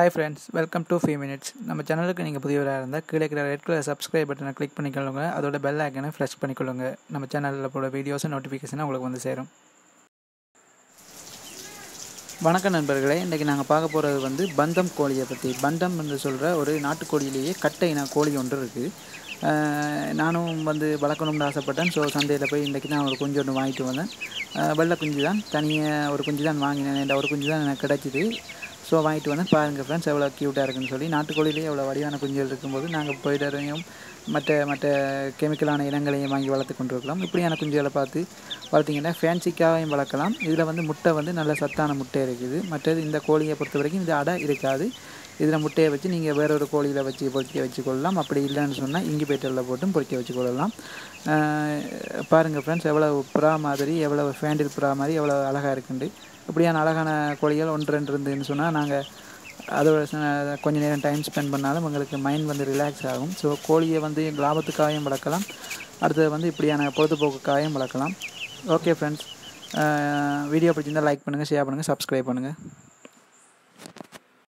Hi friends welcome to five minutes நம்ம சேனலுக்கு நீங்கள் புதியவராக இருந்தால் கீழே இருக்கிற ரெட் கலர் சப்ஸ்கிரைப் பட்டனை கிளிக் பண்ணிக்கொள்ளுங்க. அதோட பெல் ஐக்கனை ஃப்ரெஷ் பண்ணிக்கொள்ளுங்க. நம்ம சேனலில் போட வீடியோஸ் நோட்டிஃபிகேஷன் உங்களுக்கு வந்து சேரும். வணக்கம் நண்பர்களே. இன்றைக்கி நாங்கள் பார்க்க போகிறது வந்து பந்தம் கோழியை பற்றி பந்தம் என்று சொல்கிற ஒரு நாட்டுக்கோழியிலேயே கட்டை இன கோழி ஒன்று இருக்குது நானும் வந்து வளர்க்கணும்னு ஆசைப்பட்டேன். ஸோ சந்தையில் போய் இன்றைக்கி தான் ஒரு குஞ்சு ஒன்று வாங்கிட்டு வந்தேன். வெள்ளை குஞ்சு தான். தனியாக ஒரு குஞ்சு தான் வாங்கினேன். ஒரு குஞ்சு தான் எனக்கு கிடச்சிது. ஸோ வாங்கிட்டு வந்து பாருங்கள் ஃப்ரெண்ட்ஸ் எவ்வளோ க்யூட்டாக இருக்குன்னு சொல்லி. நாட்டுக்கோழிலேயே எவ்வளோ வடிவான குஞ்சுகள் இருக்கும்போது நாங்கள் போய்டரையும் மற்ற மற்ற கெமிக்கலான இனங்களையும் வாங்கி வளர்த்து கொண்டிருக்கலாம். இப்படியான குஞ்சுகளை பார்த்து வளர்த்திங்கன்னா ஃபேன்சிக்காகவும் வளர்க்கலாம். இதில் வந்து முட்டை வந்து நல்ல சத்தான முட்டை இருக்குது. மற்றது இந்த கோழியை பொறுத்த வரைக்கும் இது அடை இருக்காது. இதில் முட்டையை வச்சு நீங்கள் வேற ஒரு கோழியில் வச்சு பொறிக்க வச்சுக்கொள்ளலாம். அப்படி இல்லைன்னு சொன்னால் இங்கிபேட்டரில் போட்டும் பொறிக்க வச்சுக்கொள்ளலாம். பாருங்கள் ஃப்ரெண்ட்ஸ் எவ்வளோ புறா மாதிரி எவ்வளோ ஃபேண்டில் புறா மாதிரி எவ்வளோ அழகாக இருக்குண்டு. இப்படியான அழகான கோழிகள் ஒன்று ரெண்டு இருந்துன்னு சொன்னால் நாங்கள் அதோட கொஞ்சம் கொஞ்ச நேரம் டைம் ஸ்பெண்ட் பண்ணாலும் உங்களுக்கு மைண்ட் வந்து ரிலாக்ஸ் ஆகும். ஸோ கோழியை வந்து லாபத்துக்காகவும் வளர்க்கலாம். அடுத்தது வந்து இப்படியான பொழுதுபோக்குக்காகவும் வளர்க்கலாம். ஓகே ஃப்ரெண்ட்ஸ் வீடியோ பிடிச்சிருந்தால் லைக் பண்ணுங்கள் ஷேர் பண்ணுங்கள் சப்ஸ்கிரைப் பண்ணுங்கள்